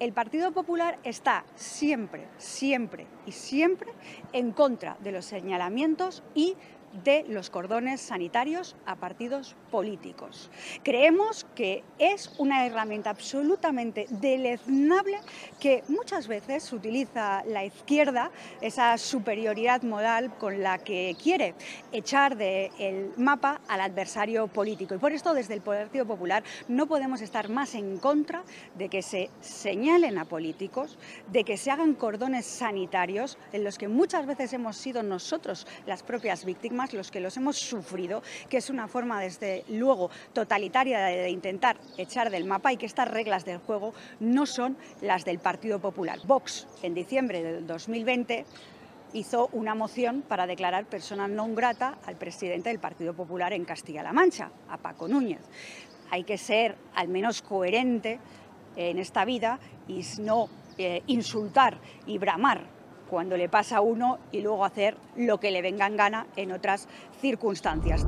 El Partido Popular está siempre, siempre y siempre en contra de los señalamientos y de los cordones sanitarios a partidos políticos. Creemos que es una herramienta absolutamente deleznable que muchas veces utiliza la izquierda, esa superioridad modal con la que quiere echar del mapa al adversario político. Y por esto desde el Partido Popular no podemos estar más en contra de que se señalen a políticos, de que se hagan cordones sanitarios en los que muchas veces hemos sido nosotros las propias víctimas los que los hemos sufrido, que es una forma desde luego totalitaria de, intentar echar del mapa y que estas reglas del juego no son las del Partido Popular. Vox en diciembre del 2020 hizo una moción para declarar persona non grata al presidente del Partido Popular en Castilla-La Mancha, a Paco Núñez. Hay que ser al menos coherente en esta vida y no eh, insultar y bramar cuando le pasa a uno y luego hacer lo que le venga en gana en otras circunstancias.